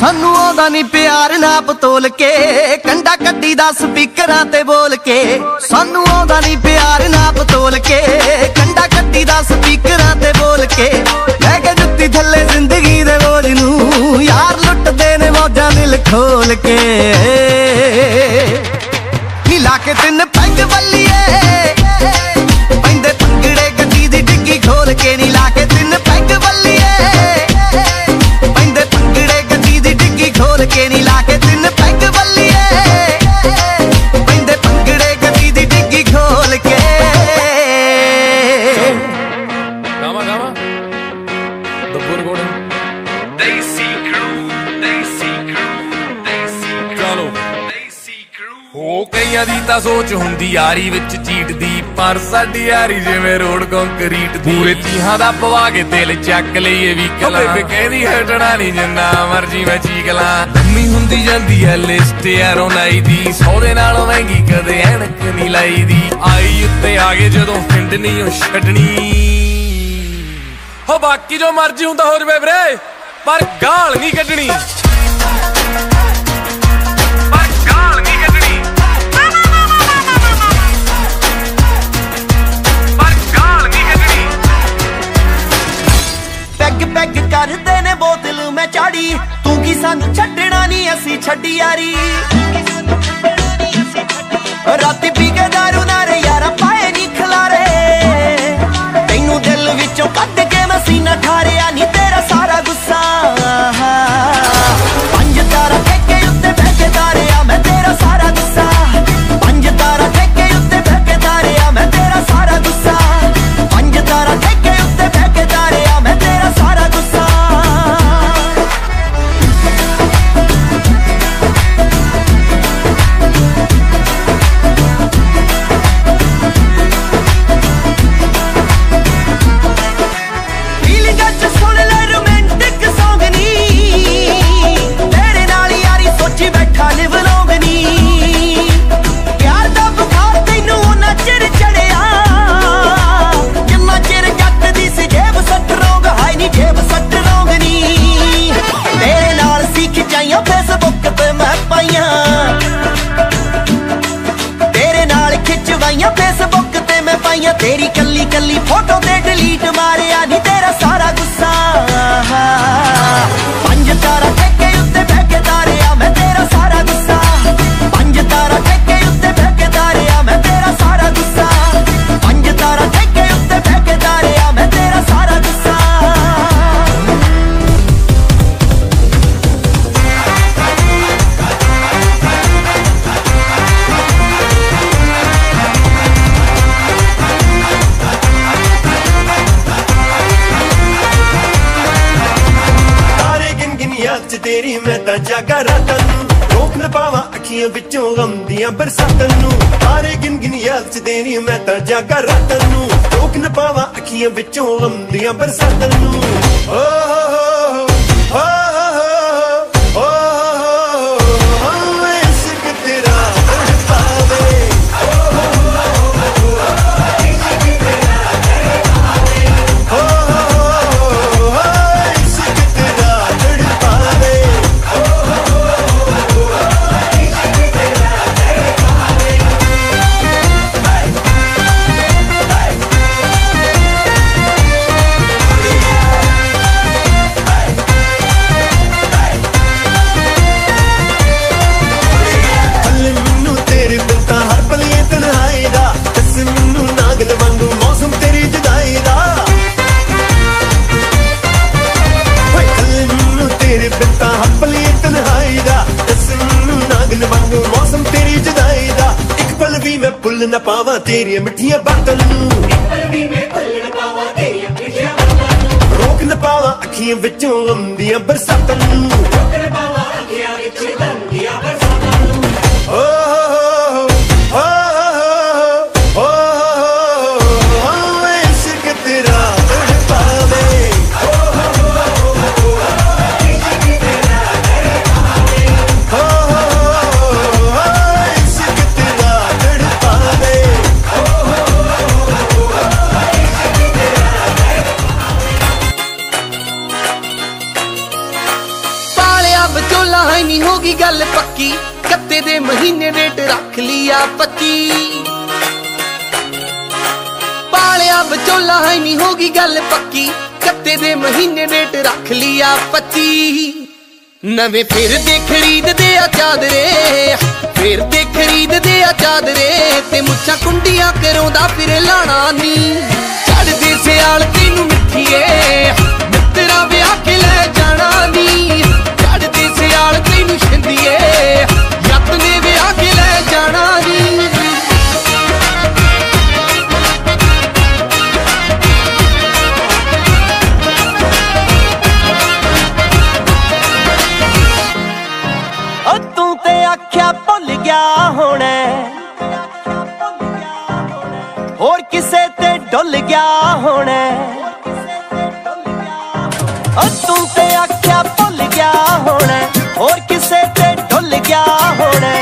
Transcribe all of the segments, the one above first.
ਸਾਨੂੰ ਆਉਂਦਾ ਨਹੀਂ ਪਿਆਰ ਨਾਪ ਤੋਲ ਕੇ, ਕੰਡਾ ਕੱਢੀ ਦਾ ਸਪੀਕਰਾਂ ਤੇ ਬੋਲ ਕੇ। ਸਾਨੂੰ ਆਉਂਦਾ ਨਹੀਂ ਪਿਆਰ ਨਾਪ ਤੋਲ ਕੇ, ਕੰਡਾ ਕੱਢੀ ਦਾ ਸਪੀਕਰਾਂ ਤੇ ਬੋਲ ਕੇ। ਲੈ ਕੇ ਜੁੱਤੀ ਥੱਲੇ ਜ਼ਿੰਦਗੀ ਦੇ ਬੋਝ ਨੂੰ, ਯਾਰ ਲੁੱਟਦੇ ਨੇ ਮੌਜਾਂ ਦਿਲ ਖੋਲ ਕੇ। ਨੀਲਾ ਕੇ ਤਿੰਨ ਪੈਗ ਬੱਲੀਏ ਪੈਂਦੇ ਪੰਗੜੇ ਗੱਡੀ ਦੀ ਡਿੱਗੀ ਖੋਲ ਕੇ ਨੀਲਾ crew. ਹੋ ਕਈਆਂ ਦੀ ਤਾਂ ਸੋਚ ਹੁੰਦੀ ਯਾਰੀ ਵਿੱਚ ਚੀਟ ਦੀ ਪਰ ਸਾਡੀ ਯਾਰੀ ਜਿਵੇਂ ਰੋਡ ਕੰਕਰੀਟ ਦੀ। ਪੂਰੇ ਤੀਹਾਂ ਦਾ ਪਵਾ ਕੇ ਦਿਲ ਚੱਕ ਲਈਏ ਵੀ ਕਲਾ ਬੇਬੇ ਕਹਿੰਦੀ ਹਟਣਾ ਨਹੀਂ ਜਿੰਨਾ ਮਰਜ਼ੀ ਮੈਂ ਚੀਕ ਲਾਂ। ਲੰਮੀ ਹੁੰਦੀ ਜਾਂਦੀ ਐ ਲਿਸਟ ਯਾਰੋਂ ਨਾਈ ਦੀ। ਸੌਦੇ ਨਾਲੋਂ ਮਹਿੰਗੀ ਕਦੇ ਐਨਕ ਨਹੀਂ ਲਾਈ ਦੀ ਆਈ ਉੱਤੇ ਆ ਗਏ ਜਦੋਂ ਫਿੰਡ ਨਹੀਂ ਉਹ ਛੱਡਣੀ। ਹੋ ਬਾਕੀ ਜੋ ਮਰਜ਼ੀ ਹੁੰਦਾ ਹੋ ਜਵੇ ਵੀਰੇ ਪਰ ਗਾਲ ਨਹੀਂ ਕੱਢਣੀ। ਕਰਦੇ ਨੇ ਬੋਤਲ ਮੈਂ ਚਾੜੀ। ਤੂੰ ਕੀ ਸਾਨੂੰ ਛੱਡਣਾ ਨਹੀਂ ਅਸੀਂ ਛੱਡੀ ਯਾਰੀ ਰਾਤੀ ਪੀ ਕੇ ਦਾਰੂ ਨਾਰੇ ਯਾਰਾ ਪਾਏ ਨਹੀਂ ਖਲਾਰੇ। ਤੈਨੂੰ ਦਿਲ ਵਿੱਚੋਂ ਕੱਢ ਕੇ ਮਸੀਨਾ ਸੀਨਾ ਤੇਰੀ ਕੱਲੀ ਕੱਲੀ ਫੋਟੋ ਤੇ ਡਿਲੀਟ ਮਾਰਿਆ ਨਹੀਂ ਤੇਰਾ ਸਾਰਾ ਗੁੱਸਾ। ਪੰਜ ਤਾਰਾ ਠੇਕੇ ਉੱਤੇ ਬਹਿ ਕੇ ਤਾਰਿਆ। ਤੇਰੀ ਮੈਂ ਤਾਂ ਜਾਗਾ ਰਾਤਾਂ ਨੂੰ। ਰੋਕ ਨਾ ਪਾਵਾਂ ਅੱਖੀਆਂ ਵਿੱਚੋਂ ਗਮ ਦੀਆਂ ਬਰਸਾਤਾਂ ਨੂੰ। ਤਾਰੇ ਗਿਣ ਗਿਣ ਯਾਦ ਚ ਤੇਰੀ ਮੈਂ ਤਾਂ ਜਾਗਾ ਰਾਤਾਂ ਨੂੰ। ਰੋਕ ਨਾ ਪਾਵਾਂ ਅੱਖੀਆਂ ਵਿੱਚੋਂ ਗਮ ਦੀਆਂ ਬਰਸਾਤਾਂ ਨੂੰ। ਓ ਵੀ ਮੈਂ ਭੁੱਲ ਨਾ ਪਾਵਾਂ ਤੇਰੀਆਂ ਮਿੱਠੀਆਂ ਬਾਤਾਂ ਨੂੰ। ਰੋਕ ਨਾ ਪਾਵਾਂ ਅੱਖੀਆਂ ਵਿੱਚੋਂ ਗੰਦੀਆਂ ਬਰਸਾਤਾਂ ਨੂੰ। ਓ ਪੱਕੀ। ਕੱਤੇ ਦੇ ਮਹੀਨੇ ਡੇਟ ਰੱਖ ਲਿਆ 25 ਪਾਲਿਆ ਵਿਚੋਲਾ ਹੈ ਨਹੀਂ ਹੋਗੀ ਗੱਲ ਪੱਕੀ। ਕੱਤੇ ਦੇ ਮਹੀਨੇ ਡੇਟ ਰੱਖ ਲਿਆ 25 ਨਵੇਂ ਫਿਰ ਦੇ ਖਰੀਦਦੇ ਆ ਚਾਦਰੇ। ਫਿਰ ਦੇ ਖਰੀਦਦੇ ਆ ਚਾਦਰੇ। ਤੇ ਮੁੱਛਾਂ ਕੁੰਡੀਆਂ ਕਰਾਉਂਦਾ ਫਿਰ ਲਾਣਾ ਨੀ। ਚੜਦੇ ਸਿਆਲ ਤੈਨੂੰ ਮਿੱਠੀਏ। ਮਿੱਤਰਾ ਵਿਆਹ ਕੇ ਓ ਤੂੰ ਤੇ ਆਖਿਆ ਭੁੱਲ ਗਿਆ ਹੋਣਾ ਹੋਰ ਕਿਸੇ ਤੇ ਢੁੱਲ ਗਿਆ ਹੋਣਾ।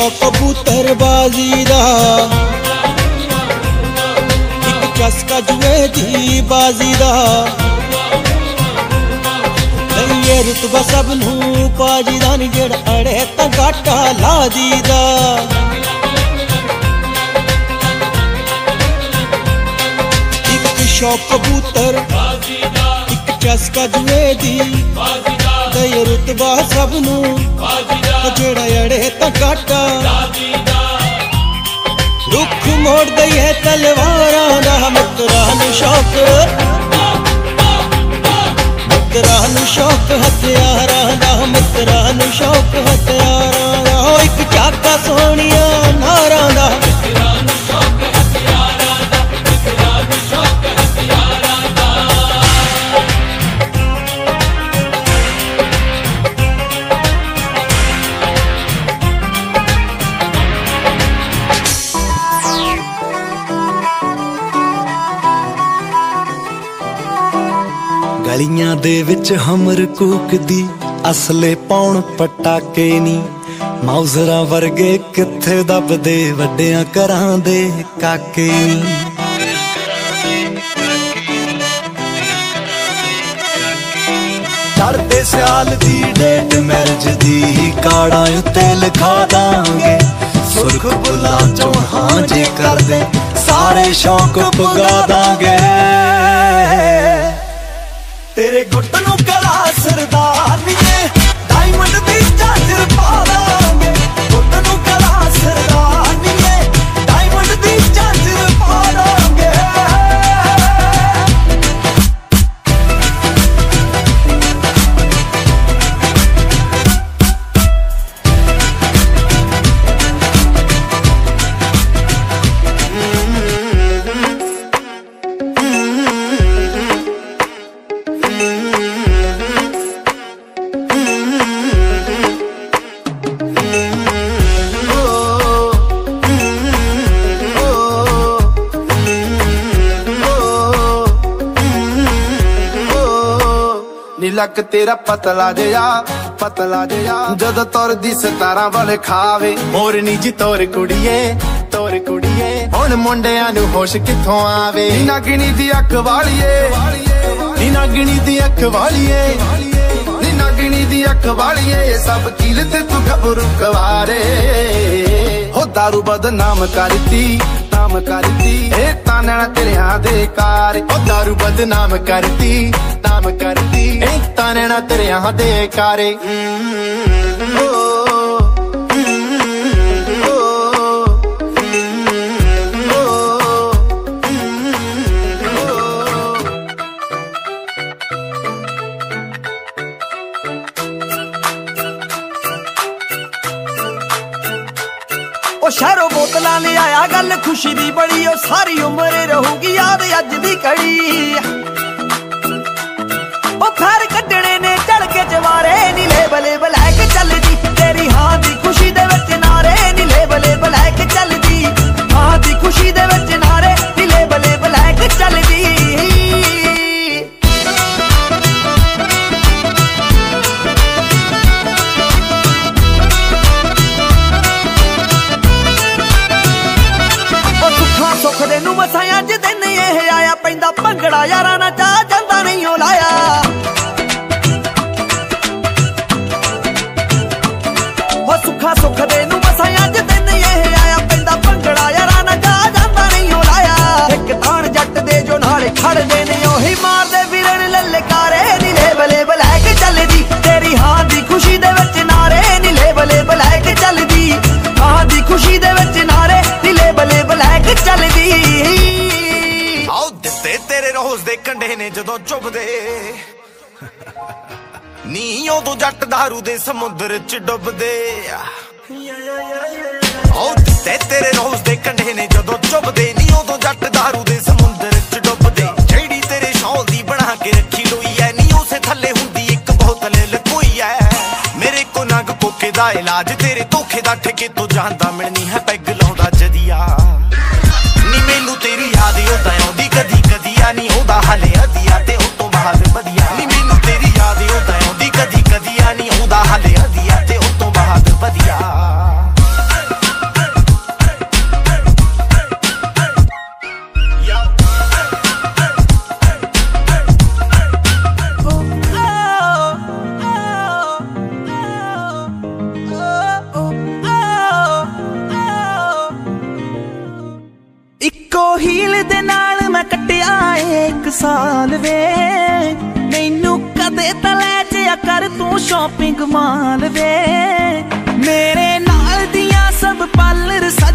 ਇੱਕ ਸ਼ੌਕ ਕਬੂਤਰਬਾਜ਼ੀ ਦਾ ਇੱਕ ਚਸਕਾ ਜੂਏ ਦੀ ਬਾਜ਼ੀ ਦਾ ਲਈਏ ਰੁਤਬਾ ਸਭ ਨੂੰ ਪਾਜੀ ਦਾ ਨੀ ਜਿਹੜਾ ਅੜੇ ਤਾਂ ਘਾਟਾ ਲਾ ਜੀਦਾ ਇੱਕ ਸ਼ੌਕ ਕਬੂਤਰ ਇੱਕ ਚਸਕਾ ਜੂਏ ਦੀ ਦਈਏ ਰੁਤਬਾ ਸਭ ਨੂੰ। ਉਹ ਜਿਹੜਾ ਅੜੇ ਤਾਂ ਕਾਟਾ ਰੁੱਖ ਮੋੜ ਦਈਏ ਤਲਵਾਰਾਂ ਦਾ। ਮਿੱਤਰਾਂ ਨੂੰ ਸ਼ੌਕ। ਮਿੱਤਰਾਂ ਨੂੰ ਸ਼ੌਕ, ਹਥਿਆਰਾਂ ਦਾ। ਮਿੱਤਰਾਂ ਨੂੰ ਸ਼ੌਕ, ਹਥਿਆਰਾਂ ਦਾ। ਇੱਕ ਚਾਕਾ ਸੋਹਣੀਆਂ ਨਾਰਾਂ ਦਾ। ਦੇ ਵਿੱਚ ਹਮਰ ਕੂਕਦੀ, ਅਸਲੇ ਪਾਉਣ ਪਟਾਕੇ ਨੀ। ਮਾਊਜ਼ਰਾਂ ਵਰਗੇ ਕਿੱਥੇ ਦੱਬਦੇ, ਵੱਡਿਆਂ ਘਰਾਂ ਦੇ ਕਾਕੇ ਨੀ। ਚੜਦੇ ਸਿਆਲ ਦੀ ਡੇਟ ਮੈਰਿਜ ਦੀ ਕਾੜਾਂ ਉੱਤੇ ਲਿਖਾ ਦਾਂਗੇ। ਸੁਰਖ ਬੁਲਾ ਚੋਂ ਹਾਂ ਜੇ ਕਰਦੇ, ਸਾਰੇ ਸ਼ੌਕ ਪੁਗਾ ਦਾਂਗੇ। ਤੇਰੇ ਗੁੱਟ ਨੂੰ ਕਲਾ ਸਰਦਾਰਨੀਏ ਲੱਕ ਤੇਰਾ ਪਤਲਾ ਜਿਹਾ ਪਤਲਾ ਜਿਹਾ। ਜਦੋਂ ਤੁਰਦੀ ਸਤਾਰਾਂ ਵਾਲੇ ਖਾਵੇ ਮੋਰਨੀ ਜੀ ਤੋਰ ਕੁੜੀਏ ਤੋਰ ਕੁੜੀਏ। ਹੁਣ ਮੁੰਡਿਆਂ ਨੂੰ ਹੋਸ਼ ਕਿੱਥੋਂ ਆਵੇ? ਨੀ ਨਗਣੀ ਦੀ ਅੱਖ ਵਾਲੀਏ ਨੀ ਨਗਣੀ ਦੀ ਅੱਖ ਵਾਲੀਏ। ਨੀ ਨਗਣੀ ਦੀ ਅੱਖ ਵਾਲੀਏ, ਇਹ ਸਭ ਕੀਲ ਤੇ ਤੂੰ ਖਬਰੂ ਕਵਾਰੇ। ਹੋ ਦਾਰੂ ਬਦਨਾਮ ਕਰਤੀ ਨਾਮ ਕਰਤੀ। ਇਹ ਤਾਂ ਤੇਰਿਆਂ ਦੇ ਕਾਰ, ਉਹ ਦਾਰੂ ਬਦਨਾਮ ਕਰਤੀ, ਨਾਮ ਕਰਤੀ। ਇਹ ਤਾਂ ਨੈਣਾ ਤੇਰਿਆਂ ਦੇ ਕਾਰੇ। ਸ਼ਹਿਰੋ ਬੋਤਲਾਂ ਲਿਆਇਆ, ਗੱਲ ਖੁਸ਼ੀ ਦੀ ਬੜੀ, ਉਹ ਸਾਰੀ ਉਮਰ ਰਹੂਗੀ ਯਾਦ ਅੱਜ ਦੀ ਘੜੀ। ਉਹ ਫਰ ਕੱਢਣੇ ਨੇ ਚੜ ਕੇ ਜਵਾਰੇ ਨੀ ਲੇਬਲੇ ਬਲੈਕ ਚੱਲਦੀ, ਤੇਰੀ ਹਾਂ ਦੀ ਖੁਸ਼ੀ ਦੇ ਵਿੱਚ ਨਾਰੇ, ਨੀਲੇ ਬਲੇ ਬਲੈਕ ਚੱਲਦੀ, ਹਾਂ ਦੀ ਖੁਸ਼ੀ ਦੇ ਵਿੱਚ ਨਾਰੇ, ਨੀਲੇ ਬਲੇ ਬਲੈਕ ਚੱਲਦੀ। ਜਦੋਂ ਚੁੱਭਦੇ। ਨੀ ਉਦੋਂ ਜੱਟ ਦਾਰੂ ਦੇ ਸਮੁੰਦਰ ਚ ਡੁੱਬਦੇ। ਆਉ ਦਿੱਤੇ ਤੇਰੇ ਰੋਜ਼ ਦੇ ਕੰਡੇ ਨੇ ਜਦੋਂ ਚੁੱਭਦੇ ਨੀ ਉਦੋਂ ਜੱਟ ਦਾਰੂ ਦੇ ਸਮੁੰਦਰ ਚ ਡੁੱਬਦੇ। ਜਿਹੜੀ ਤੇਰੇ ਸ਼ੌਲ ਦੀ ਬਣਾ ਕੇ ਰੱਖੀ ਲੋਈ ਐ ਨੀ ਉਸੇ ਥੱਲੇ ਹੁੰਦੀ ਇੱਕ ਬੋਤਲ ਲਕੋਈ ਐ। ਮੇਰੇ ਕੋ ਨਗ ਕੋਕੇ ਦਾ ਇਲਾਜ, ਤੇਰੇ ਧੋਖੇ ਦਾ ਠੇਕੇ ਤੋਂ ਜਾਂਦਾ ਮਿਲਣੀ ਹੈ ਪੈਗ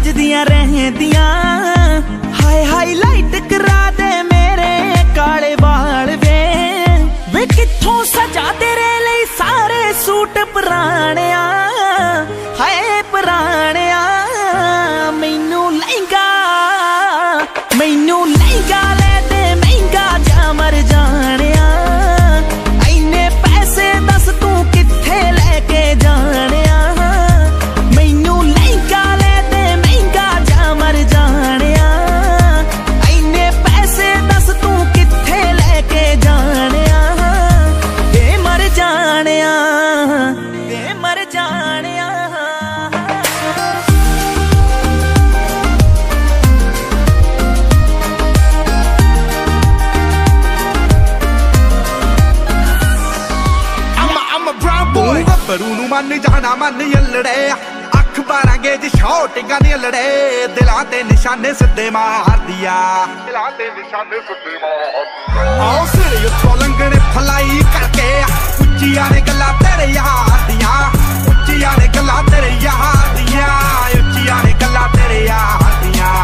ਪਾਰਲਰ ਸਜਦੀਆਂ ਰਹਿੰਦੀਆਂ ਹਾਈ ਹਾਈਲਾਈਟ ਨੂੰ ਮੰਨ ਜਾਣਾ ਮੰਨ ਯੱਲੜੇ ਅੱਖ ਬਾਰਾਂਗੇ ਜੀ ਸ਼ੌਟਿੰਗਾਂ ਦੀਆਂ ਲੜੇ ਦਿਲਾਂ ਤੇ ਨਿਸ਼ਾਨੇ ਸਿੱਧੇ ਮਾਰਦੀਆ। ਦਿਲਾਂ ਤੇ ਨਿਸ਼ਾਨੇ ਸਿੱਧੇ ਮਾਰਦੀਆ। ਆਓ ਸਿਰ ਉੱਤੋਂ ਲੰਗਣੇ ਫਲਾਈ ਕਰਕੇ ਉੱਚੀਆਂ ਨੇ ਗੱਲਾਂ ਤੇਰੇ ਯਾਰ ਦੀਆਂ। ਉੱਚੀਆਂ ਨੇ ਗੱਲਾਂ ਤੇਰੇ ਯਾਰ ਦੀਆਂ। ਉੱਚੀਆਂ ਨੇ ਗੱਲਾਂ ਤੇਰੇ ਯਾਰ ਦੀਆਂ।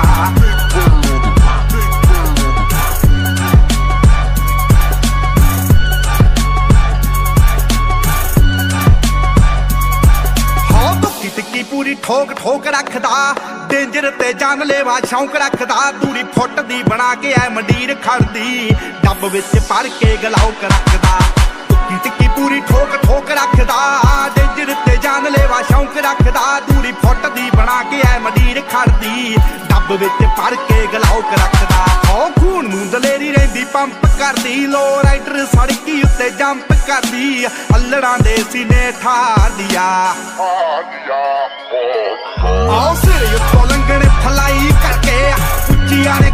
ਪੂਰੀ ਠੋਕ ਠੋਕ ਰੱਖਦਾ, ਡੇਂਜਰ ਤੇ ਜਾਨ ਲੈਵਾ ਸ਼ੌਂਕ ਰੱਖਦਾ। ਦੂਰੀ ਫੁੱਟ ਦੀ ਬਣਾ ਕੇ ਐ ਮੰਡੀਰ ਖੜਦੀ, ਡੱਬ ਵਿੱਚ ਭਰ ਕੇ ਗਲਾਉਕ ਰੱਖਦਾ। ਧੁੱਕੀ ਟਿੱਕੀ ਪੂਰੀ ਠੋਕ ਠੋਕ ਰੱਖਦਾ, ਡੇਂਜਰ ਤੇ ਜਾਨ ਲੈਵਾ ਸ਼ੌਂਕ ਰੱਖਦਾ। ਦੂਰੀ ਫੁੱਟ ਦੀ ਬਣਾ ਕੇ ਐ ਮੰਡੀਰ ਖੜਦੀ, ਡੱਬ ਵਿੱਚ ਭਰ ਕੇ ਗਲਾਉਕ ਰੱਖਦਾ। ਹੋ ਖੂਨ ਨੂੰ ਦਲੇਰੀ ਰਹਿੰਦੀ, ਪੰਪ ਕਰਦੀ ਲੋ ਰਾਈਡਰ ਸੜਕੀ ਉੱਤੇ ਜੰਪ ਕਰਦੀ, ਅਲੜਾਂ ਦੇ ਸੀਨੇ ਠਾਰਦੀਆ। ਆਉ ਸਿਰ ਉੱਤੋਂ ਲੰਗਣ ਥਲਾਈ ਕਰਕੇ ਉੱਚੀਆਂ ਨੇ